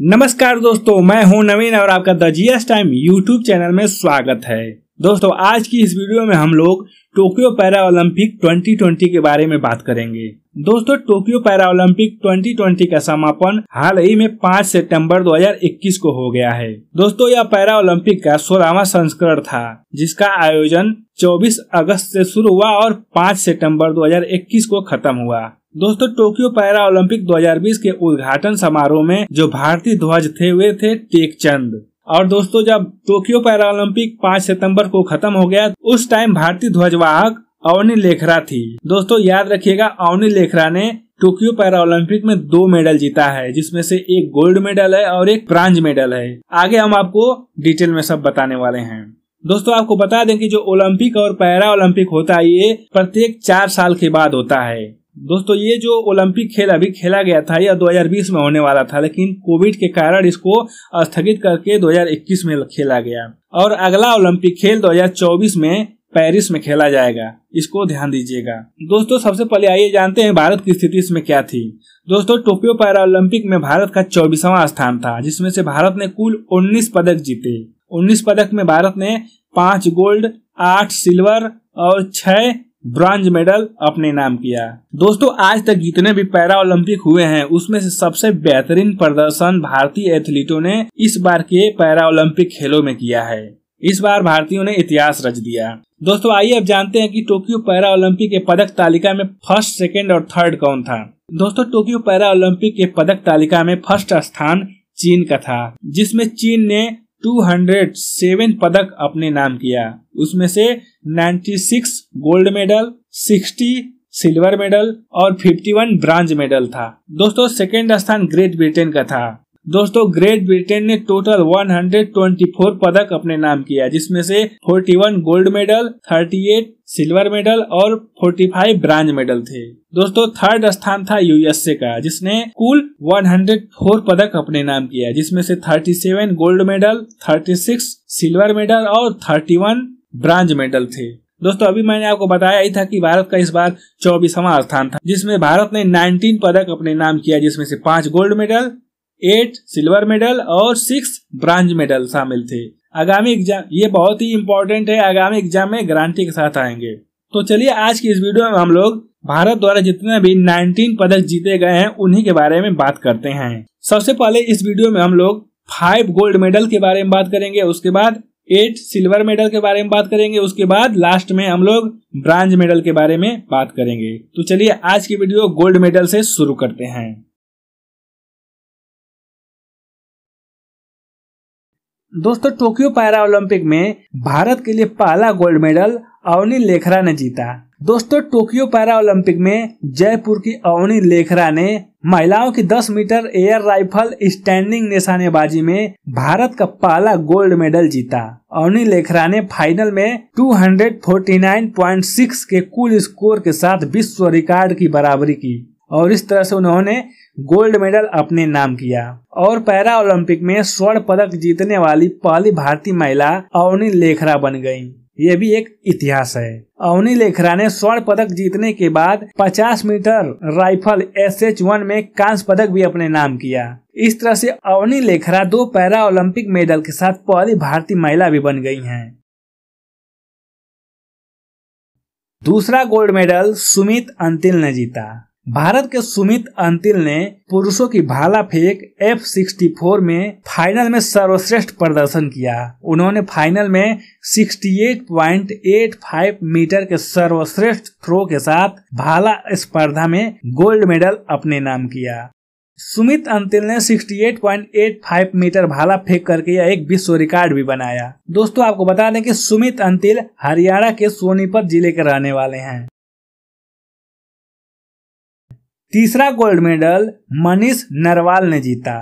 नमस्कार दोस्तों, मैं हूँ नवीन और आपका the GS time YouTube channel में स्वागत है। दोस्तों, आज की इस वीडियो में हम लोग टोक्यो पैरा ओलंपिक 2020 के बारे में बात करेंगे। दोस्तों, टोक्यो पैरा ओलंपिक 2020 का समापन हाल ही में 5 सितंबर 2021 को हो गया है। दोस्तों, यह पैरा ओलंपिक का सोलहवा संस्करण था, जिसका आयोजन 24 अगस्त से शुरू हुआ और 5 सितंबर 2021 को खत्म हुआ। दोस्तों, टोक्यो पैरा ओलंपिक 2020 के उद्घाटन समारोह में जो भारतीय ध्वज थे, वे थे टेकचंद। और दोस्तों, जब टोक्यो पैरा ओलंपिक 5 सितंबर को खत्म हो गया, उस टाइम भारतीय ध्वजवाहक अवनी लेखरा थी। दोस्तों, याद रखिएगा, अवनी लेखरा ने टोक्यो पैरा ओलंपिक में दो मेडल जीता है, जिसमें से एक गोल्ड मेडल है और एक ब्रांज मेडल है। आगे हम आपको डिटेल में सब बताने वाले हैं। दोस्तों, आपको बता दें कि जो ओलंपिक और पैरा ओलंपिक होता है, ये प्रत्येक चार साल के बाद होता है। दोस्तों, ये जो ओलंपिक खेल अभी खेला गया था, यह 2020 में होने वाला था, लेकिन कोविड के कारण इसको स्थगित करके 2021 में खेला गया। और अगला ओलंपिक खेल 2024 में पेरिस में खेला जाएगा। इसको ध्यान दीजिएगा। दोस्तों, सबसे पहले आइए जानते हैं भारत की स्थिति इसमें क्या थी। दोस्तों, टोक्यो पैरा ओलंपिक में भारत का चौबीसवा स्थान था, जिसमें से भारत ने कुल 19 पदक जीते। 19 पदक में भारत ने पाँच गोल्ड, आठ सिल्वर और छह ब्रॉन्ज मेडल अपने नाम किया। दोस्तों, आज तक जितने भी पैरा ओलंपिक हुए हैं, उसमें से सबसे बेहतरीन प्रदर्शन भारतीय एथलीटों ने इस बार के पैरा ओलंपिक खेलों में किया है। इस बार भारतीयों ने इतिहास रच दिया। दोस्तों, आइए अब जानते हैं कि टोक्यो पैरा ओलंपिक के पदक तालिका में फ़र्स्ट, सेकेंड और थर्ड कौन था। दोस्तों, टोक्यो पैरा ओलंपिक के पदक तालिका में फ़र्स्ट स्थान चीन का था, जिसमें चीन ने 207 पदक अपने नाम किया। उसमें से 96 गोल्ड मेडल 60 सिल्वर मेडल और 51 ब्रांज मेडल था। दोस्तों, सेकेंड स्थान ग्रेट ब्रिटेन का था। दोस्तों, ग्रेट ब्रिटेन ने टोटल 124 पदक अपने नाम किया, जिसमें से 41 गोल्ड मेडल 38 सिल्वर मेडल और 45 ब्रांज मेडल थे। दोस्तों, थर्ड स्थान था यूएसए का, जिसने कुल 104 पदक अपने नाम किया, जिसमें से 37 गोल्ड मेडल 36 सिल्वर मेडल और 31 ब्रांज मेडल थे। दोस्तों, अभी मैंने आपको बताया ही था कि भारत का इस बार चौबीसवा स्थान था, जिसमें भारत ने 19 पदक अपने नाम किया, जिसमें से पाँच gold medal, eight silver medal और सिक्स ब्रांज मेडल शामिल थे। आगामी एग्ज़ाम, ये बहुत ही इम्पोर्टेंट है, आगामी एग्ज़ाम में गारंटी के साथ आएँगे। तो चलिए, आज की इस वीडियो में हम लोग भारत द्वारा जितने भी 19 पदक जीते गए हैं, उन्हीं के बारे में बात करते हैं। सबसे पहले इस वीडियो में हम लोग फाइव गोल्ड मेडल के बारे में बात करेंगे, उसके बाद एट सिल्वर मेडल के बारे में बात करेंगे, उसके बाद लास्ट में हम लोग ब्रांज मेडल के बारे में बात करेंगे। तो चलिए आज की वीडियो गोल्ड मेडल से शुरू करते हैं। दोस्तों, टोक्यो पैरा ओलंपिक में भारत के लिए पहला गोल्ड मेडल अवनी लेखरा ने जीता। दोस्तों, टोक्यो पैरा ओलंपिक में जयपुर की अवनी लेखरा ने महिलाओं की 10 मीटर एयर राइफल स्टैंडिंग निशानेबाजी में भारत का पहला गोल्ड मेडल जीता। अवनी लेखरा ने फाइनल में 249.6 के कुल स्कोर के साथ विश्व रिकॉर्ड की बराबरी की। और इस तरह से उन्होंने गोल्ड मेडल अपने नाम किया और पैरा ओलंपिक में स्वर्ण पदक जीतने वाली पहली भारतीय महिला अवनी लेखरा बन गई ये भी एक इतिहास है। अवनी लेखरा ने स्वर्ण पदक जीतने के बाद 50 metre rifle S H one में कांस्य पदक भी अपने नाम किया। इस तरह से अवनी लेखरा दो पैरा ओलंपिक मेडल के साथ पहली भारतीय महिला भी बन गई हैं। दूसरा गोल्ड मेडल सुमित अंतिल ने जीता। भारत के सुमित अंतिल ने पुरुषों की भाला फेंक एफ़ सिक्सटी फोर में फाइनल में सर्वश्रेष्ठ प्रदर्शन किया। उन्होंने फाइनल में 68.85 मीटर के सर्वश्रेष्ठ थ्रो के साथ भाला स्पर्धा में गोल्ड मेडल अपने नाम किया। सुमित अंतिल ने 68.85 मीटर भाला फेंक करके यह एक विश्व रिकॉर्ड भी बनाया। दोस्तों, आपको बता दें कि सुमित अंतिल हरियाणा के सोनीपत ज़िले के रहने वाले हैं। तीसरा गोल्ड मेडल मनीष नरवाल ने जीता।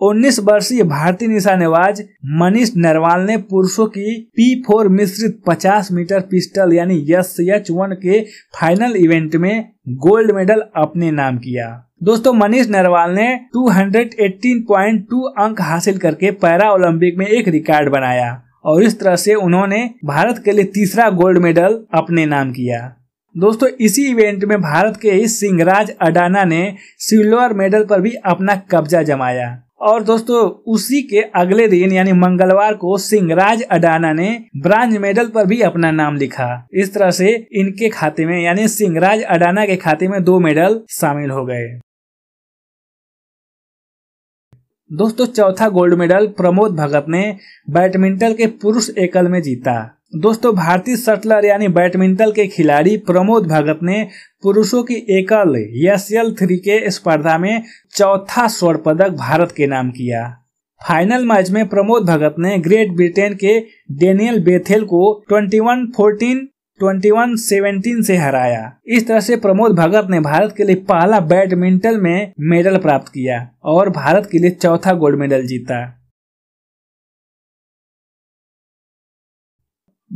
19 वर्षीय भारतीय निशानेबाज मनीष नरवाल ने पुरुषों की पी फोर मिश्रित 50 मीटर पिस्टल यानी यस एच वन के फाइनल इवेंट में गोल्ड मेडल अपने नाम किया। दोस्तों, मनीष नरवाल ने 218.2 अंक हासिल करके पैरा ओलंपिक में एक रिकॉर्ड बनाया और इस तरह से उन्होंने भारत के लिए तीसरा गोल्ड मेडल अपने नाम किया। दोस्तों, इसी इवेंट में भारत के ही सिंहराज अडाना ने सिल्वर मेडल पर भी अपना कब्जा जमाया। और दोस्तों, उसी के अगले दिन, यानी मंगलवार को सिंहराज अडाना ने ब्रांज मेडल पर भी अपना नाम लिखा। इस तरह से इनके खाते में, यानी सिंहराज अडाना के खाते में दो मेडल शामिल हो गए। दोस्तों, चौथा गोल्ड मेडल प्रमोद भगत ने बैडमिंटन के पुरुष एकल में जीता। दोस्तों, भारतीय शटलर यानी बैडमिंटन के खिलाड़ी प्रमोद भगत ने पुरुषों की एकल एस एल थ्री के स्पर्धा में चौथा स्वर्ण पदक भारत के नाम किया। फाइनल मैच में प्रमोद भगत ने ग्रेट ब्रिटेन के डेनियल बेथेल को 21 14 21 17 से हराया। इस तरह से प्रमोद भगत ने भारत के लिए पहला बैडमिंटन में मेडल प्राप्त किया और भारत के लिए चौथा गोल्ड मेडल जीता।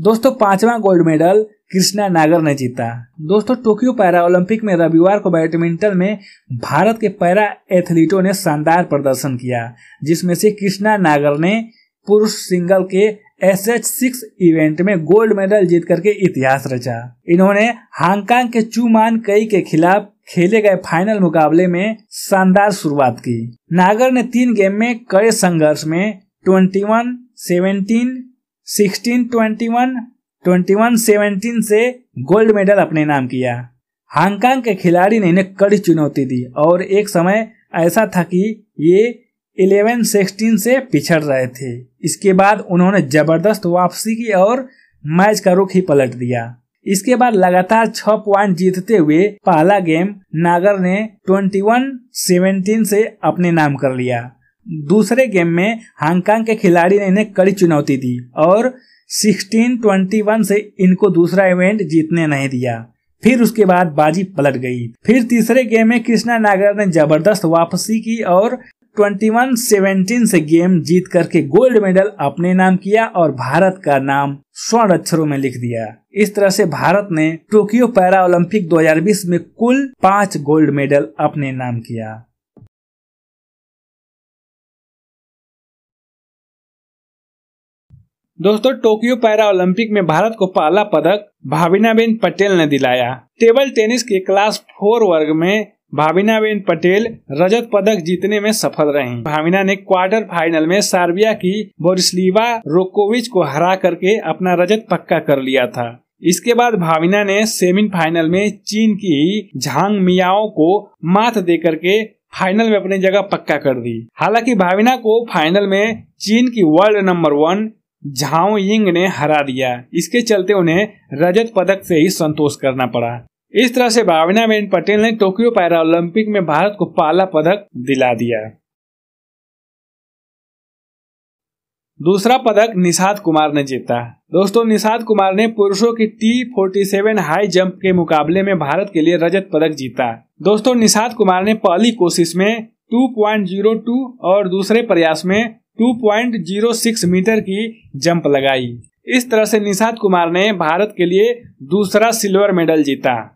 दोस्तों पांचवा गोल्ड मेडल कृष्णा नागर ने जीता। दोस्तों टोक्यो पैरा ओलंपिक में रविवार को बैडमिंटन में भारत के पैरा एथलीटों ने शानदार प्रदर्शन किया जिसमें से कृष्णा नागर ने पुरुष सिंगल के एस एच सिक्स इवेंट में गोल्ड मेडल जीत करके इतिहास रचा। इन्होंने हांगकांग के चूमान कई के खिलाफ खेले गए फाइनल मुकाबले में शानदार शुरुआत की। नागर ने तीन गेम में कड़े संघर्ष में 21, 17, sixteen twenty one twenty one seventeen से गोल्ड मेडल अपने नाम किया। हांगकांग के खिलाड़ी ने इन्हें कड़ी चुनौती दी और एक समय ऐसा था कि ये इलेवन सिक्सटीन से पिछड़ रहे थे। इसके बाद उन्होंने ज़बरदस्त वापसी की और मैच का रुख ही पलट दिया। इसके बाद लगातार छह पॉइंट जीतते हुए पहला गेम नागर ने 21 17 से अपने नाम कर लिया। दूसरे गेम में हांगकांग के खिलाड़ी ने इन्हें कड़ी चुनौती दी और 16-21 से इनको दूसरा इवेंट जीतने नहीं दिया। फिर उसके बाद बाजी पलट गई। फिर तीसरे गेम में कृष्णा नागर ने ज़बरदस्त वापसी की और 21-17 से गेम जीत करके गोल्ड मेडल अपने नाम किया और भारत का नाम स्वर्ण अक्षरों में लिख दिया। इस तरह से भारत ने टोक्यो पैरा ओलंपिक 2020 में कुल पाँच गोल्ड मेडल अपने नाम किया। दोस्तों, टोक्यो पैरा ओलंपिक में भारत को पहला पदक भाविनाबेन पटेल ने दिलाया। टेबल टेनिस के क्लास फोर वर्ग में भाविनाबेन पटेल रजत पदक जीतने में सफल रही। भाविना ने क्वार्टर फाइनल में सार्बिया की बोरिसलीवा रोकोविच को हरा करके अपना रजत पक्का कर लिया था। इसके बाद भाविना ने सेमीफाइनल में चीन की झांग मियाओ को मात दे करके फाइनल में अपनी जगह पक्का कर दी। हालाँकि भाविना को फाइनल में चीन की world number one Zhao Ying ने हरा दिया, इसके चलते उन्हें रजत पदक से ही संतोष करना पड़ा। इस तरह से भावना बेन पटेल ने टोक्यो पैरा ओलंपिक में भारत को पहला पदक दिला दिया। दूसरा पदक निषाद कुमार ने जीता। दोस्तों, निषाद कुमार ने पुरुषों की T forty seven high jump के मुकाबले में भारत के लिए रजत पदक जीता। दोस्तों, निषाद कुमार ने पहली कोशिश में 2.02 और दूसरे प्रयास में 2.06 मीटर की जंप लगाई। इस तरह से निषाद कुमार ने भारत के लिए दूसरा सिल्वर मेडल जीता।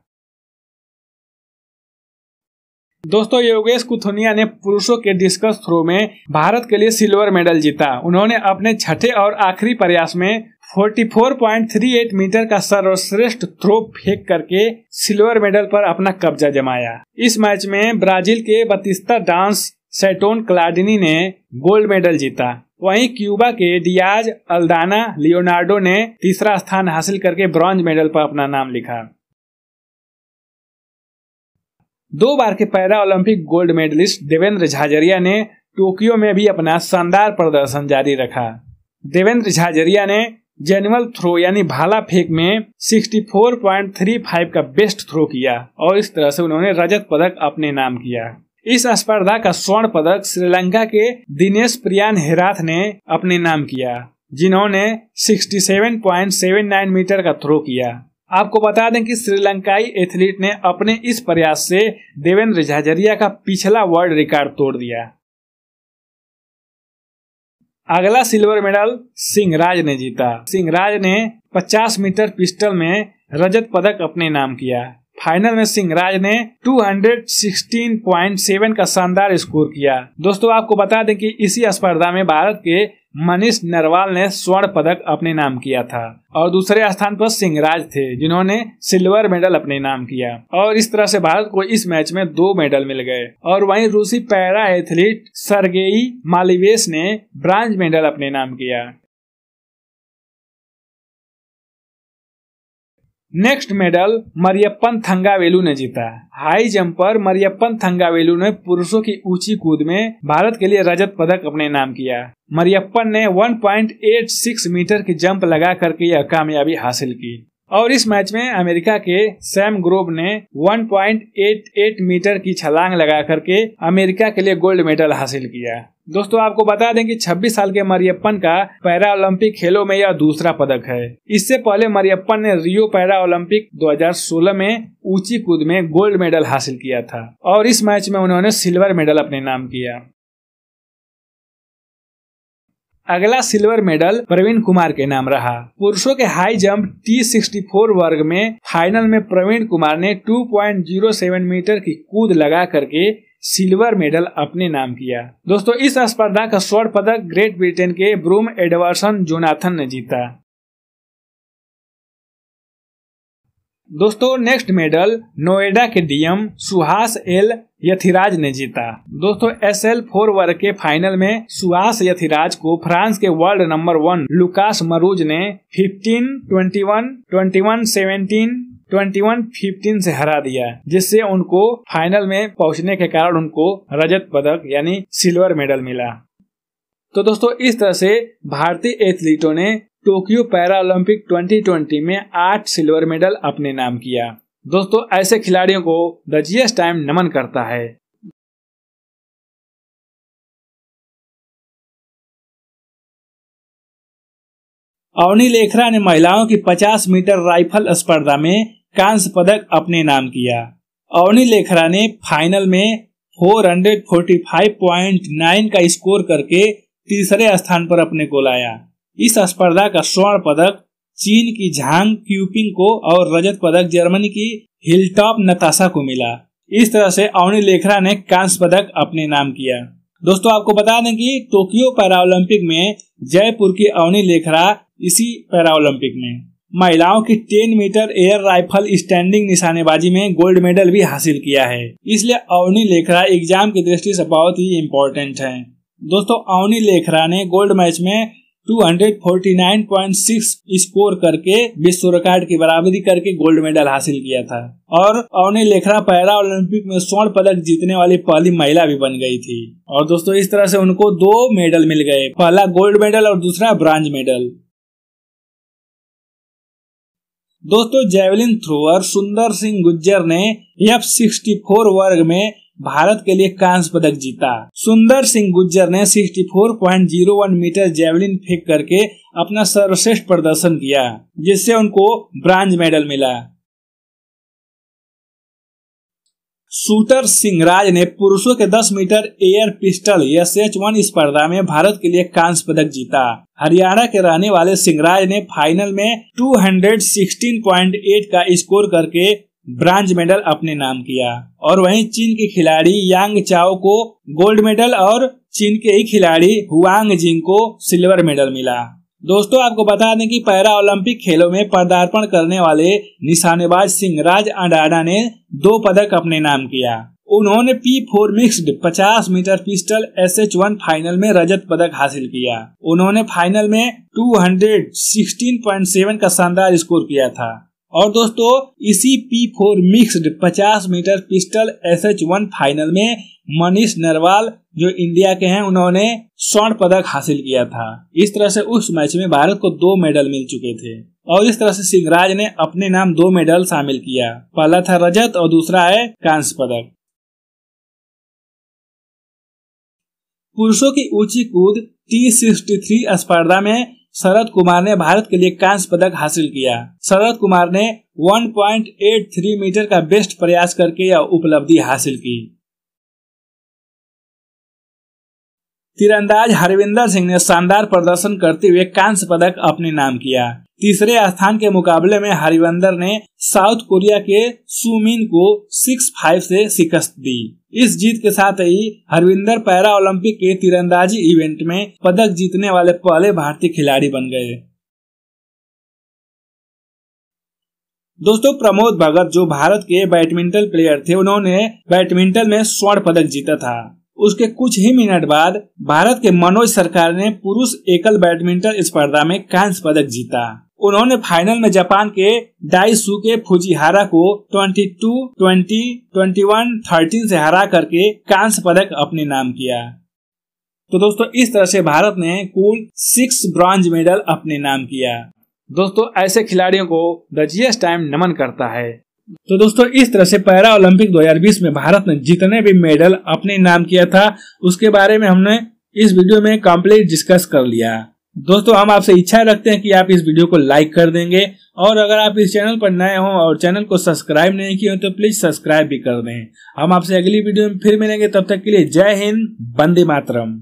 दोस्तों, योगेश कुथुनिया ने पुरुषों के डिस्कस थ्रो में भारत के लिए सिल्वर मेडल जीता। उन्होंने अपने छठे और आखिरी प्रयास में 44.38 मीटर का सर्वश्रेष्ठ थ्रो फेंक करके सिल्वर मेडल पर अपना कब्जा जमाया। इस मैच में ब्राज़ील के बतिस्ता डांस सेटोन क्लाडिनी ने गोल्ड मेडल जीता। वहीं क्यूबा के डियाज अल्दाना लियोनार्डो ने तीसरा स्थान हासिल करके ब्रॉन्ज मेडल पर अपना नाम लिखा। दो बार के para Olympic gold medallist Devendra Jhajharia ने टोक्यो में भी अपना शानदार प्रदर्शन जारी रखा। देवेंद्र झाजरिया ने जेनुअल थ्रो यानी भाला फेंक में 64.35 का बेस्ट थ्रो किया और इस तरह से उन्होंने रजत पदक अपने नाम किया। इस स्पर्धा का स्वर्ण पदक श्रीलंका के दिनेश प्रियान हेराथ ने अपने नाम किया, जिन्होंने 67.79 मीटर का थ्रो किया। आपको बता दें कि श्रीलंकाई एथलीट ने अपने इस प्रयास से देवेंद्र झाझरिया का पिछला वर्ल्ड रिकॉर्ड तोड़ दिया। अगला सिल्वर मेडल सिंहराज ने जीता। सिंहराज ने 50 मीटर पिस्टल में रजत पदक अपने नाम किया। फाइनल में सिंहराज ने 216.7 का शानदार स्कोर किया। दोस्तों, आपको बता दें कि इसी स्पर्धा में भारत के मनीष नरवाल ने स्वर्ण पदक अपने नाम किया था और दूसरे स्थान पर सिंहराज थे, जिन्होंने सिल्वर मेडल अपने नाम किया। और इस तरह से भारत को इस मैच में दो मेडल मिल गए। और वहीं रूसी पैरा एथलीट सरगेई मालिवेस ने ब्रांज मेडल अपने नाम किया। नेक्स्ट मेडल मरियप्पन थंगावेलू ने जीता हाई जंप पर मरियप्पन थंगावेलू ने पुरुषों की ऊँची कूद में भारत के लिए रजत पदक अपने नाम किया मरियप्पन ने 1.86 मीटर की जंप लगा करके यह कामयाबी हासिल की। और इस मैच में अमेरिका के सैम ग्रोव ने 1.88 मीटर की छलांग लगा करके अमेरिका के लिए गोल्ड मेडल हासिल किया। दोस्तों, आपको बता दें कि 26 साल के मरियप्पन का पैरा ओलंपिक खेलों में यह दूसरा पदक है। इससे पहले मरियप्पन ने रियो पैरा ओलंपिक 2016 में ऊँची कूद में गोल्ड मेडल हासिल किया था और इस मैच में उन्होंने सिल्वर मेडल अपने नाम किया। अगला सिल्वर मेडल प्रवीण कुमार के नाम रहा। पुरुषों के high jump T sixty four वर्ग में फाइनल में प्रवीण कुमार ने 2.07 मीटर की कूद लगा करके सिल्वर मेडल अपने नाम किया। दोस्तों, इस स्पर्धा का स्वर्ण पदक ग्रेट ब्रिटेन के ब्रूम एडवर्सन जोनाथन ने जीता। दोस्तों नेक्स्ट मेडल नोएडा के डीएम सुहास एल यथिराज ने जीता। दोस्तों एस एल फोर वर्ग के फाइनल में सुहास यथिराज को फ्रांस के वर्ल्ड नंबर वन लुकास मरूज ने 15, 21, 21, 17, 21, 15 से हरा दिया जिससे उनको फाइनल में पहुँचने के कारण उनको रजत पदक यानी सिल्वर मेडल मिला। तो दोस्तों इस तरह से भारतीय एथलीटों ने टोक्यो पैरा ओलंपिक 2020 में आठ सिल्वर मेडल अपने नाम किया। दोस्तों, ऐसे खिलाड़ियों को द जीएस टाइम नमन करता है। अवनी लेखरा ने महिलाओं की 50 मीटर राइफल स्पर्धा में कांस्य पदक अपने नाम किया। अवनी लेखरा ने फाइनल में 445.9 का स्कोर करके तीसरे स्थान पर अपने को लाया। इस स्पर्धा का स्वर्ण पदक चीन की झांग क्यूपिंग को और रजत पदक जर्मनी की हिलटॉप नताशा को मिला। इस तरह से अवनी लेखरा ने कांस्य पदक अपने नाम किया। दोस्तों, आपको बता दें कि टोक्यो पैरालंपिक में जयपुर की अवनी लेखरा इसी पैरालंपिक में। महिलाओं की 10 मीटर एयर राइफल स्टैंडिंग निशानेबाजी में गोल्ड मेडल भी हासिल किया है। इसलिए अवनी लेखरा एग्ज़ाम की दृष्टि से बहुत ही इम्पोर्टेंट है। दोस्तों, अवनी लेखरा ने गोल्ड मैच में 249.6 स्कोर करके विश्व रिकॉर्ड की बराबरी करके गोल्ड मेडल हासिल किया था। और अवनी लेखरा पैरा ओलंपिक में स्वर्ण पदक जीतने वाली पहली महिला भी बन गई थी। और दोस्तों, इस तरह से उनको दो मेडल मिल गए, पहला गोल्ड मेडल और दूसरा ब्रांज मेडल। दोस्तों, जेवलिन थ्रोअर सुंदर सिंह गुज्जर ने एफ़ सिक्सटी फोर वर्ग में भारत के लिए कांस्य पदक जीता। सुंदर सिंह गुज्जर ने 64.01 मीटर जेवलिन फेंक करके अपना सर्वश्रेष्ठ प्रदर्शन किया, जिससे उनको ब्रांज मेडल मिला। शूटर सिंहराज ने पुरुषों के 10 metre air pistol S H one स्पर्धा में भारत के लिए कांस्य पदक जीता। हरियाणा के रहने वाले सिंहराज ने फाइनल में 216.8 का स्कोर करके ब्रांज मेडल अपने नाम किया और वहीं चीन के खिलाड़ी यांग चाओ को गोल्ड मेडल और चीन के ही खिलाड़ी हुआंग जिंग को सिल्वर मेडल मिला। दोस्तों, आपको बता दें कि पैरा ओलंपिक खेलों में पदार्पण करने वाले निशानेबाज सिंह राज अंडाडा ने दो पदक अपने नाम किया। उन्होंने P four mixed 50 metre pistol S H one final में रजत पदक हासिल किया। उन्होंने फाइनल में 216.7 का शानदार स्कोर किया था। और दोस्तों, इसी P four mixed 50 metre pistol S H one final में मनीष नरवाल, जो इंडिया के हैं, उन्होंने स्वर्ण पदक हासिल किया था। इस तरह से उस मैच में भारत को दो मेडल मिल चुके थे। और इस तरह से सिंहराज ने अपने नाम दो मेडल शामिल किया। पहला था रजत और दूसरा है कांस्य पदक। पुरुषों की ऊँची कूद टी सिक्सटी थ्री स्पर्धा में शरद कुमार ने भारत के लिए कांस्य पदक हासिल किया। शरद कुमार ने 1.83 मीटर का बेस्ट प्रयास करके यह उपलब्धि हासिल की। तीरंदाज हरविंदर सिंह ने शानदार प्रदर्शन करते हुए कांस्य पदक अपने नाम किया। तीसरे स्थान के मुकाबले में हरिवंदर ने साउथ कोरिया के सुमिन को सिक्स फाइव से शिकस्त दी। इस जीत के साथ ही हरविंदर पैरा ओलंपिक के तीरंदाजी इवेंट में पदक जीतने वाले पहले भारतीय खिलाड़ी बन गए। दोस्तों, प्रमोद भगत, जो भारत के बैडमिंटन प्लेयर थे, उन्होंने बैडमिंटन में स्वर्ण पदक जीता था। उसके कुछ ही मिनट बाद भारत के मनोज सरकार ने पुरुष एकल बैडमिंटन स्पर्धा में कांस्य पदक जीता। उन्होंने फाइनल में जापान के डाइसू के फुजीहारा को 22, 20, 21, 13 से हरा करके कांस्य पदक अपने नाम किया। तो दोस्तों इस तरह से भारत ने कुल सिक्स ब्रॉन्ज मेडल अपने नाम किया। दोस्तों ऐसे खिलाड़ियों को द जीएस टाइम नमन करता है। तो दोस्तों इस तरह से पैरा ओलंपिक 2020 में भारत ने जितने भी मेडल अपने नाम किया था उसके बारे में हमने इस वीडियो में कंप्लीट डिस्कस कर लिया। दोस्तों, हम आपसे इच्छा रखते हैं कि आप इस वीडियो को लाइक कर देंगे। और अगर आप इस चैनल पर नए हो और चैनल को सब्सक्राइब नहीं किए हो तो प्लीज़ सब्सक्राइब भी कर दें। हम आपसे अगली वीडियो में फिर मिलेंगे। तब तक के लिए जय हिंद बंदे मातरम।